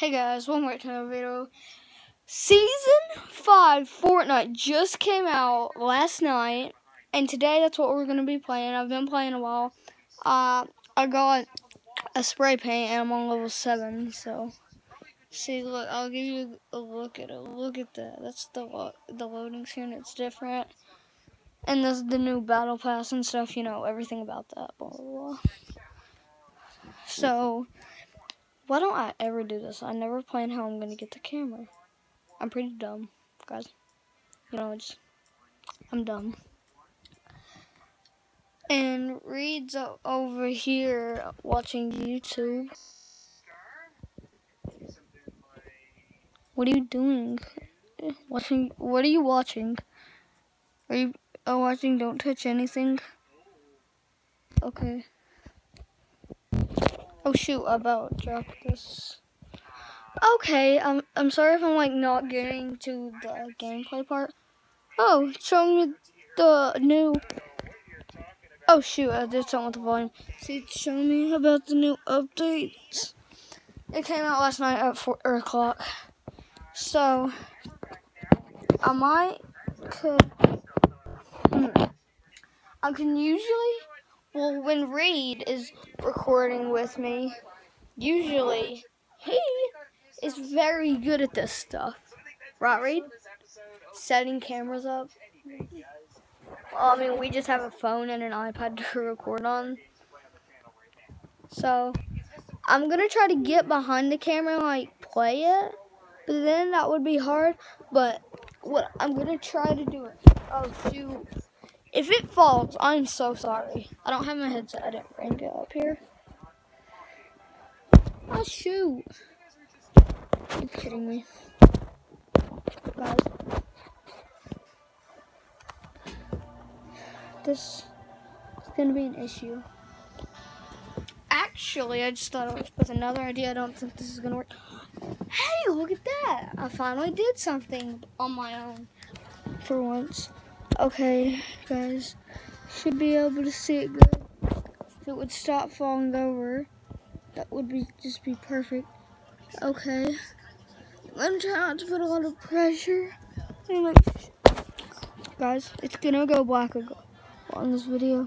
Hey guys, back to another video. Season 5 Fortnite just came out last night, and today that's what we're going to be playing. I've been playing a while. Uh, I got a spray paint, and I'm on level 7, so... See, look, I'll give you a look at it. Look at that. That's the lo the loading screen. It's different. And there's the new battle pass and stuff, you know, everything about that, blah, blah, blah. So... Why don't I ever do this? I never plan how I'm going to get the camera. I'm pretty dumb, guys. You know, just, I'm dumb. And Reed's over here watching YouTube. What are you doing? Watching, what are you watching? Are you oh, watching Don't Touch Anything? Okay. Oh shoot, I about dropped this. Okay, I'm I'm sorry if I'm like not getting to the gameplay part. Oh, showing me the new Oh shoot, I did something with the volume. See it's showing me about the new updates. It came out last night at four o'clock. So I might could hmm, I can usually well, when Reed is recording with me, usually he is very good at this stuff. Right, Reed? Setting cameras up. Well, I mean, we just have a phone and an iPad to record on. So, I'm going to try to get behind the camera and, like, play it. But then that would be hard. But what I'm going to try to do it. Oh, shoot. If it falls, I'm so sorry. I don't have my headset. I didn't bring it up here. Oh, shoot. Are you kidding me? Guys. This is going to be an issue. Actually, I just thought was with another idea. I don't think this is going to work. Hey, look at that. I finally did something on my own for once. Okay, guys, should be able to see it good. If it would stop falling over, that would be just be perfect. Okay, I'm trying not to put a lot of pressure. Guys, it's gonna go black on this video.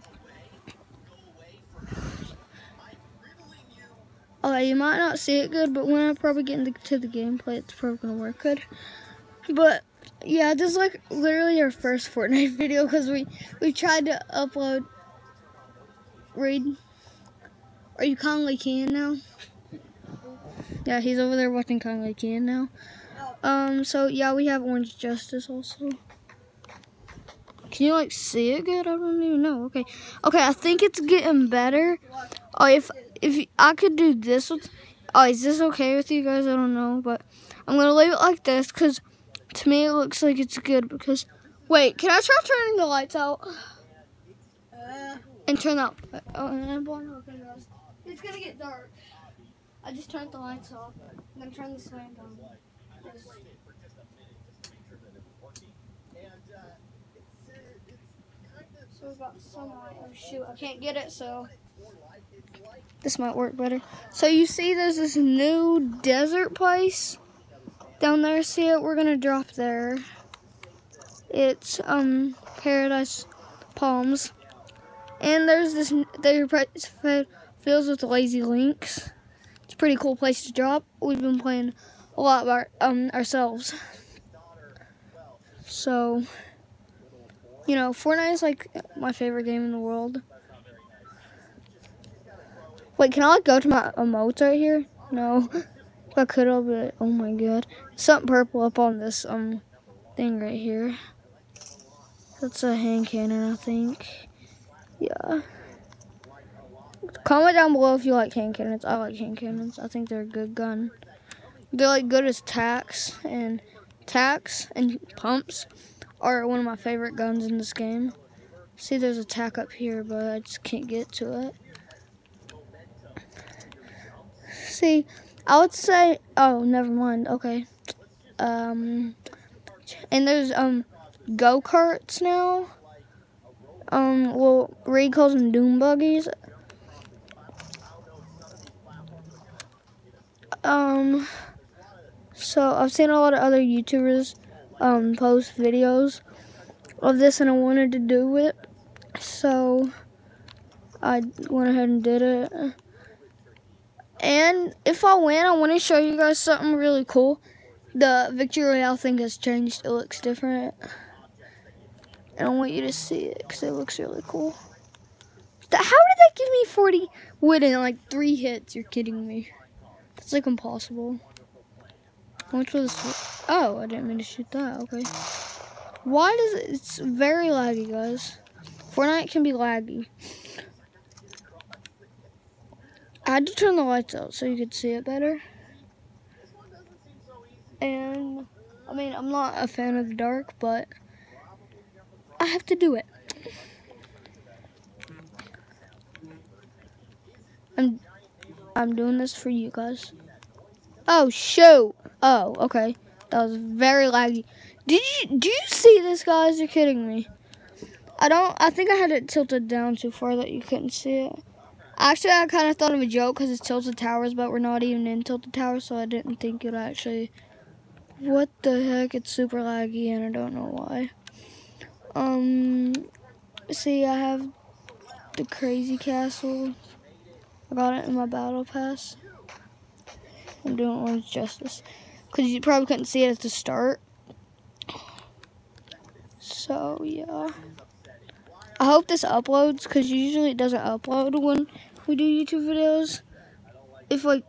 Okay, you might not see it good, but when I probably get into the gameplay, it's probably gonna work good. But yeah, this is like literally our first Fortnite video because we we tried to upload. Reed, are you Conley Can now? Yeah, he's over there watching Conley Can now. Um, so yeah, we have Orange Justice also. Can you like see it good? I don't even know. Okay, okay, I think it's getting better. Oh, if if I could do this with, oh, is this okay with you guys? I don't know, but I'm gonna leave it like this because to me, it looks like it's good because... Wait, can I try turning the lights out? Uh, and turn up. Oh, and I'm It's gonna get dark. I just turned the lights off. I'm gonna turn the lamp on. So got sunlight. Oh shoot, I can't get it, so this might work better. So you see there's this new desert place down there. See it? We're gonna drop there. It's um Paradise Palms, and there's this there fills with lazy links. It's a pretty cool place to drop. We've been playing a lot our, um ourselves. So, you know, Fortnite is like my favorite game in the world. Wait, can I like go to my emotes right here? No. I could have, but oh my god. Something purple up on this um thing right here. That's a hand cannon, I think. Yeah. Comment down below if you like hand cannons. I like hand cannons. I think they're a good gun. They're like good as tacks and tacks and pumps are one of my favorite guns in this game. See, there's a tack up here, but I just can't get to it. See, I would say, oh, never mind. Okay. Um, and there's um go karts now. Um, well, Ray calls them dune buggies. Um, So I've seen a lot of other YouTubers um, post videos of this and I wanted to do it. So I went ahead and did it. And if I win, I want to show you guys something really cool. The Victory Royale thing has changed. It looks different. And I want you to see it because it looks really cool. How did that give me 40 wood in like three hits? You're kidding me. That's like impossible. Much was? Oh, I didn't mean to shoot that. Okay. Why does it? It's very laggy, guys. Fortnite can be laggy. I had to turn the lights out so you could see it better. And, I mean, I'm not a fan of the dark, but I have to do it. I'm, I'm doing this for you guys. Oh, shoot. Oh, okay. That was very laggy. Did you, do you see this, guys? You're kidding me. I don't, I think I had it tilted down too far that you couldn't see it. Actually, I kind of thought of a joke because it's Tilted Towers, but we're not even in Tilted Towers, so I didn't think it actually... What the heck? It's super laggy, and I don't know why. Um, see, I have the Crazy Castle. I got it in my Battle Pass. I'm doing Orange Justice. Because you probably couldn't see it at the start. So, yeah. I hope this uploads because usually it doesn't upload when we do YouTube videos. If like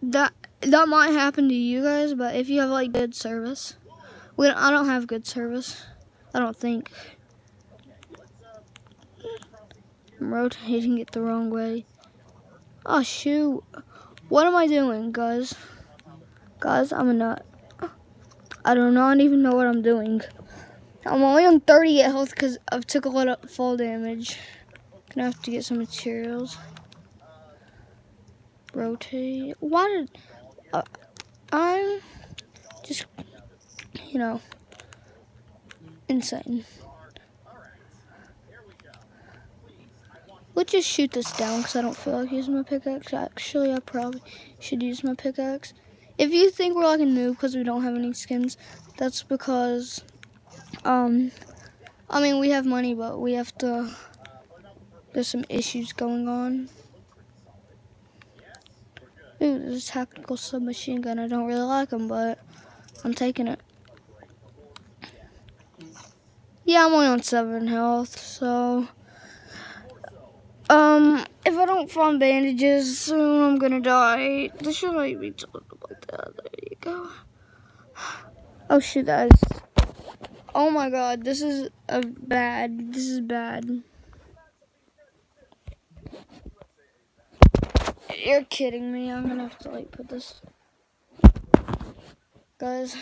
that that might happen to you guys, but if you have like good service, we I don't have good service. I don't think. I'm rotating it the wrong way. Oh shoot! What am I doing, guys? Guys, I'm a nut. I do not even know what I'm doing. I'm only on 38 health because I took a lot of fall damage. Gonna have to get some materials. Rotate. Why did... Uh, I'm just, you know, insane. Let's just shoot this down because I don't feel like using my pickaxe. Actually, I probably should use my pickaxe. If you think we're like a noob because we don't have any skins, that's because um, I mean, we have money, but we have to, there's some issues going on. Ooh, there's a tactical submachine gun. I don't really like them, but I'm taking it. Yeah, I'm only on 7 health, so... Um, if I don't find bandages soon, I'm gonna die. This should not be like that. There you go. Oh, shoot, guys. Oh my god, this is a bad. This is bad. You're kidding me. I'm gonna have to like put this. Guys,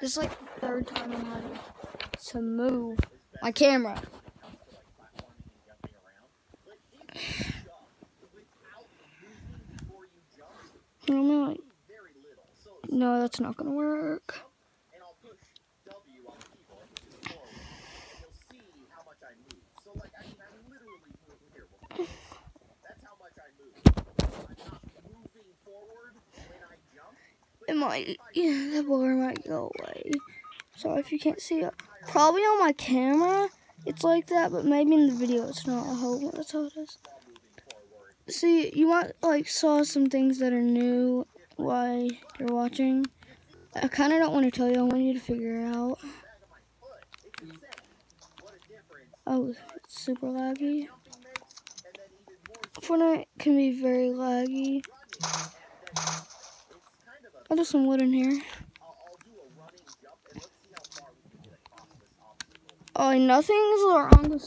this is like the third time I'm having to move my camera. No, that's not gonna work. It might, yeah, the blur might go away. So if you can't see it, probably on my camera, it's like that, but maybe in the video it's not. I hope that's how it is. See, you might like saw some things that are new while you're watching. I kind of don't want to tell you. I want you to figure it out. Oh, it's super laggy. Fortnite can be very laggy. I'll do some wood in here. Oh, nothing's wrong with